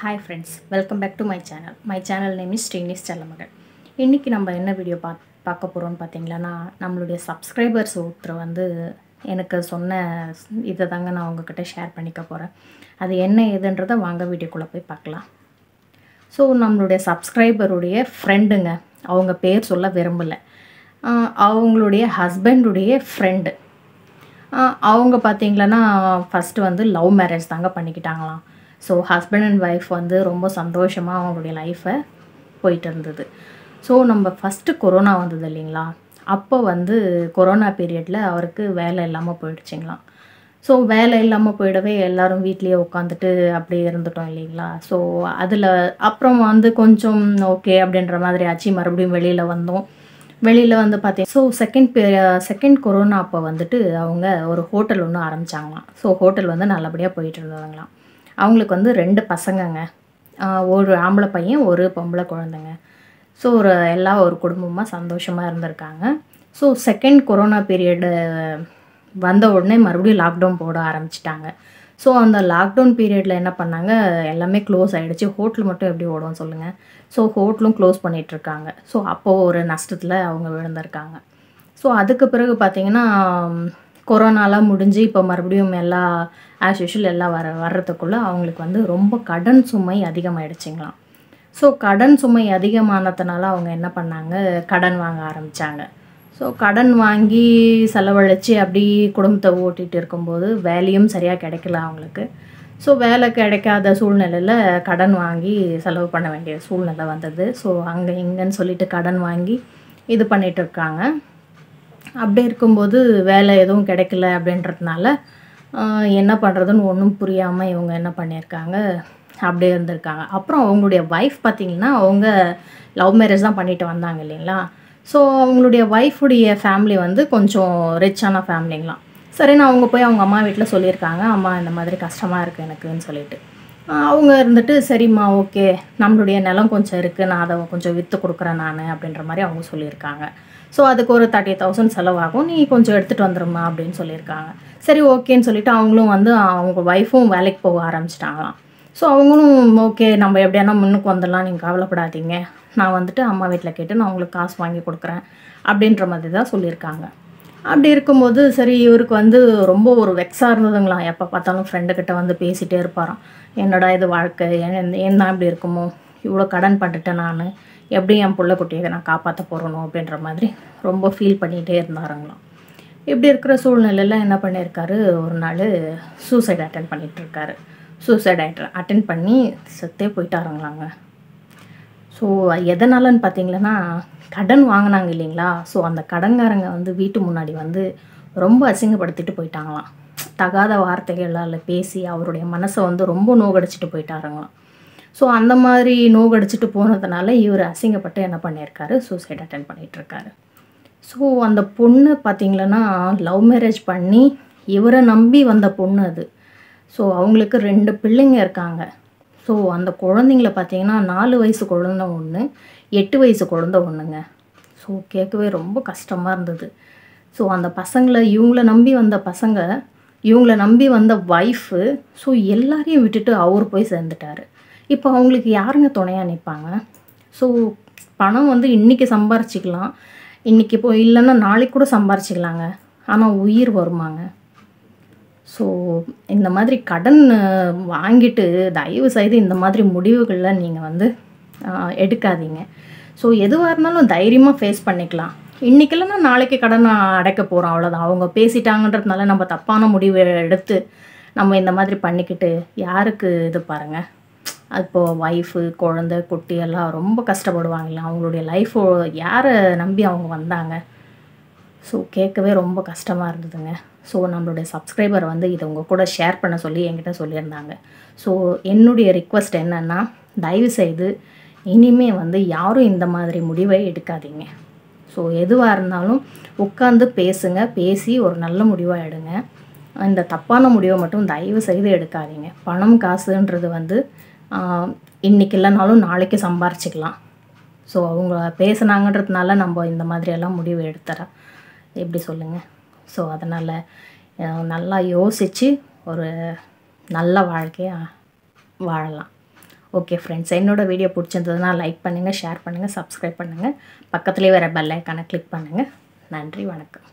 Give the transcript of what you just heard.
Hi friends welcome back to my channel my channel name is Srinis Chellamagal இன்றைக்கி நம்ம என்ன video பா பார்க்க போகிறோம்னு பார்த்தீங்களன்னா நம்மளுடைய சப்ஸ்கிரைபர்ஸ் ஒருத்தர் வந்து எனக்கு சொன்ன இதை தாங்க நான் உங்ககிட்ட ஷேர் பண்ணிக்க போகிறேன் அது என்ன ஏதுன்றதை வாங்க வீடியோக்குள்ளே போய் பார்க்கலாம். ஸோ நம்மளுடைய சப்ஸ்கிரைபருடைய ஃப்ரெண்டுங்க அவங்க பேர் சொல்ல விரும்பலை. அவங்களுடைய ஹஸ்பண்டுடைய ஃப்ரெண்டு அவங்க பார்த்தீங்களன்னா ஃபஸ்ட்டு வந்து லவ் மேரேஜ் தாங்க பண்ணிக்கிட்டாங்களாம். ஸோ ஹஸ்பண்ட் அண்ட் ஒய்ஃப் வந்து ரொம்ப சந்தோஷமாக அவங்களுடைய லைஃப்பை போயிட்டு இருந்தது. ஸோ நம்ம ஃபஸ்ட்டு கொரோனா வந்தது இல்லைங்களா? அப்போ வந்து கொரோனா பீரியடில் அவருக்கு வேலை இல்லாமல் போயிடுச்சுங்களாம். ஸோ வேலை இல்லாமல் போயிடவே எல்லோரும் வீட்லேயே உட்காந்துட்டு அப்படியே இருந்துட்டோம் இல்லைங்களா? ஸோ அதில் அப்புறம் வந்து கொஞ்சம் ஓகே அப்படின்ற மாதிரி ஆச்சு. மறுபடியும் வெளியில் வந்தோம். வெளியில் வந்து பார்த்தீங்க so second wave second corona அப்போ வந்துட்டு அவங்க ஒரு ஹோட்டல் ஒன்று ஆரம்பித்தாங்களாம் ஸோ ஹோட்டல் வந்து நல்லபடியாக போயிட்டு இருந்ததுங்களாம். அவங்களுக்கு வந்து ரெண்டு பசங்கங்க. ஒரு ஆம்பளை பையன் ஒரு பொம்பளை குழந்தைங்க. ஸோ ஒரு எல்லா ஒரு குடும்பமாக சந்தோஷமாக இருந்திருக்காங்க. ஸோ செகண்ட் கொரோனா பீரியடு வந்த உடனே மறுபடியும் லாக்டவுன் போட ஆரம்பிச்சிட்டாங்க. ஸோ அந்த லாக்டவுன் பீரியடில் என்ன பண்ணாங்க? எல்லாமே க்ளோஸ் ஆகிடுச்சு ஹோட்டல் மட்டும் எப்படி ஓடும் சொல்லுங்கள் ஸோ ஹோட்டலும் க்ளோஸ் பண்ணிகிட்ருக்காங்க ஸோ அப்போது ஒரு நஷ்டத்தில் அவங்க விழுந்திருக்காங்க. ஸோ அதுக்கு பிறகு பார்த்திங்கன்னா கொரோனாலாம் முடிஞ்சு இப்போ மறுபடியும் எல்லா ஆஸ் யூஷுவல் எல்லாம் வர வர்றதுக்குள்ளே அவங்களுக்கு வந்து ரொம்ப கடன் சுமை அதிகமாகிடுச்சிங்களாம் ஸோ கடன் சுமை அதிகமானதுனால அவங்க என்ன பண்ணாங்க? கடன் வாங்க ஆரம்பித்தாங்க ஸோ கடன் வாங்கி செலவழித்து அப்படி குடும்பத்தை ஓட்டிகிட்டு இருக்கும்போது வேலையும் சரியாக கிடைக்கல அவங்களுக்கு. ஸோ வேலை கிடைக்காத சூழ்நிலையில் கடன் வாங்கி செலவு பண்ண வேண்டிய சூழ்நிலை வந்தது. ஸோ அங்கே இங்கேன்னு சொல்லிட்டு கடன் வாங்கி இது பண்ணிகிட்டு இருக்காங்க. அப்படி இருக்கும்போது வேலை எதுவும் கிடைக்கல அப்படின்றதுனால என்ன பண்ணுறதுன்னு ஒன்றும் புரியாமல் இவங்க என்ன பண்ணியிருக்காங்க அப்படியே இருந்திருக்காங்க. அப்புறம் அவங்களுடைய ஒய்ஃப் பார்த்திங்கன்னா அவங்க லவ் மேரேஜ் தான் பண்ணிட்டு வந்தாங்க இல்லைங்களா? ஸோ அவங்களுடைய ஒய்ஃபுடைய ஃபேமிலி வந்து கொஞ்சம் ரிச்சான ஃபேமிலிங்களாம் சரின்னு அவங்க போய் அவங்க அம்மா வீட்டில் சொல்லியிருக்காங்க அம்மா இந்த மாதிரி கஷ்டமாக இருக்குது எனக்குன்னு சொல்லிட்டு. அவங்க இருந்துட்டு சரிம்மா ஓகே. நம்மளுடைய நிலம் கொஞ்சம் இருக்குது நான் அதை கொஞ்சம் விற்று கொடுக்குறேன் நான் அப்படின்ற மாதிரி அவங்க சொல்லியிருக்காங்க. ஸோ அதுக்கு ஒரு தேர்ட்டி தௌசண்ட் செலவாகும். நீ கொஞ்சம் எடுத்துகிட்டு வந்துடுமா அப்படின்னு சொல்லியிருக்காங்க. சரி ஓகேன்னு சொல்லிவிட்டு அவங்களும் வந்து அவங்க ஒய்ஃபும் வேலைக்கு போக ஆரம்பிச்சிட்டாங்களாம். ஸோ அவங்களும் ஓகே நம்ம எப்படியானா முன்னுக்கு வந்துடலாம். நீங்கள் கவலைப்படாதீங்க. நான் வந்துட்டு அம்மா வீட்டில் கேட்டு நான் உங்களுக்கு காசு வாங்கி கொடுக்குறேன் அப்படின்ற மாதிரி தான் சொல்லியிருக்காங்க. அப்படி இருக்கும்போது சரி இவருக்கு வந்து ரொம்ப ஒரு வெக்ஸாக இருந்ததுங்களாம் எப்போ பார்த்தாலும் ஃப்ரெண்டுக்கிட்ட வந்து பேசிகிட்டே இருப்பாராம். என்னடா இது வாழ்க்கை? என்ன இப்படி இருக்குமோ? இவ்வளோ கடன் பட்டுட்டேன் நான். எப்படி என் பிள்ளை குட்டியை நான் காப்பாற்ற போகிறணும் அப்படின்ற மாதிரி ரொம்ப ஃபீல் பண்ணிகிட்டே இருந்தாருங்களாம். இப்படி இருக்கிற சூழ்நிலையில் என்ன பண்ணியிருக்காரு? ஒரு நாள் சூசைட் அட்டன் பண்ணிகிட்ருக்காரு சூசைட் அட்டன் அட்டன் பண்ணி செத்தே போயிட்டாருங்களாங்க. ஸோ எதனாலன்னு பார்த்தீங்கன்னா கடன் வாங்கினாங்க இல்லைங்களா? ஸோ அந்த கடன்காரங்க வந்து வீட்டு முன்னாடி வந்து ரொம்ப அசிங்கப்படுத்திட்டு போயிட்டாங்களாம். தகாத வார்த்தைகளால் பேசி அவருடைய மனசை வந்து ரொம்ப நோகடிச்சிட்டு போயிட்டாருங்களாம். ஸோ அந்த மாதிரி நோகடிச்சிட்டு போனதுனால இவர் அசிங்கப்பட்டு என்ன பண்ணியிருக்காரு? சூசைட் அட்டன் பண்ணிகிட்ருக்காரு ஸோ அந்த பொண்ணு பார்த்திங்களன்னா லவ் மேரேஜ் பண்ணி இவரை நம்பி வந்த பொண்ணு அது. ஸோ அவங்களுக்கு ரெண்டு பிள்ளைங்க இருக்காங்க. ஸோ அந்த குழந்தைங்கள பார்த்தீங்கன்னா நாலு வயசு குழந்த ஒன்று எட்டு வயசு குழந்த ஒன்றுங்க ஸோ கேட்கவே ரொம்ப கஷ்டமாக இருந்தது. ஸோ அந்த பசங்களை இவங்கள நம்பி வந்த பசங்க இவங்கள நம்பி வந்த ஒய்ஃபு ஸோ எல்லாரையும் விட்டுட்டு அவர் போய் சேர்ந்துட்டாரு. இப்போ அவங்களுக்கு யாருங்க துணையாக நிற்பாங்க ஸோ பணம் வந்து இன்றைக்கி சம்பாரிச்சிக்கலாம். இன்றைக்கி இப்போ இல்லைன்னா நாளைக்கு கூட சம்பாரிச்சிக்கலாங்க. ஆனால் உயிர் வருமாங்க. ஸோ இந்த மாதிரி கடன் வாங்கிட்டு தயவு செய்து இந்த மாதிரி முடிவுகளில் நீங்கள் வந்து எடுக்காதீங்க. ஸோ எதுவாக இருந்தாலும் தைரியமாக ஃபேஸ் பண்ணிக்கலாம். இன்றைக்கி இல்லைன்னா நாளைக்கு கடன் அடைக்க போகிறோம் அவ்வளோதான் அவங்க பேசிட்டாங்கன்றதுனால நம்ம தப்பான முடிவு எடுத்து நம்ம இந்த மாதிரி பண்ணிக்கிட்டு யாருக்கு இது பாருங்கள் இப்போது ஒய்ஃபு குழந்தை குட்டி எல்லாம் ரொம்ப கஷ்டப்படுவாங்களே அவங்களுடைய லைஃபோ யாரை நம்பி அவங்க வந்தாங்க? ஸோ கேட்கவே ரொம்ப கஷ்டமாக இருந்ததுங்க. ஸோ நம்மளுடைய சப்ஸ்கிரைபர் வந்து இதை உங்கள் கூட ஷேர் பண்ண சொல்லி என்கிட்ட சொல்லியிருந்தாங்க. ஸோ என்னுடைய ரிக்வெஸ்ட் என்னென்னா தயவு செய்து இனிமே வந்து யாரும் இந்த மாதிரி முடிவை எடுக்காதீங்க. ஸோ எதுவாக இருந்தாலும் உட்காந்து பேசுங்க. பேசி ஒரு நல்ல முடிவாக எடுங்க. இந்த தப்பான முடிவை மட்டும் தயவு செய்து எடுக்காதீங்க. பணம் காசுன்றது வந்து இன்றைக்கி இன்னைக்கு இல்லைனாலும் நாளைக்கு சம்பாரிச்சிக்கலாம். ஸோ அவங்க பேசுனாங்கன்றதுனால நம்ம இந்த மாதிரியெல்லாம் முடிவு எடுத்துறேன் எப்படி சொல்லுங்கள் ஸோ அதனால் நல்லா யோசித்து ஒரு நல்ல வாழ்க்கையை வாழலாம். ஓகே ஃப்ரெண்ட்ஸ் என்னோடய வீடியோ பிடிச்சிருந்ததுன்னா லைக் பண்ணுங்கள் ஷேர் பண்ணுங்கள் சப்ஸ்கிரைப் பண்ணுங்கள் பக்கத்துலேயே வர பெல் ஐக்கானை கிளிக் பண்ணுங்கள் நன்றி வணக்கம்.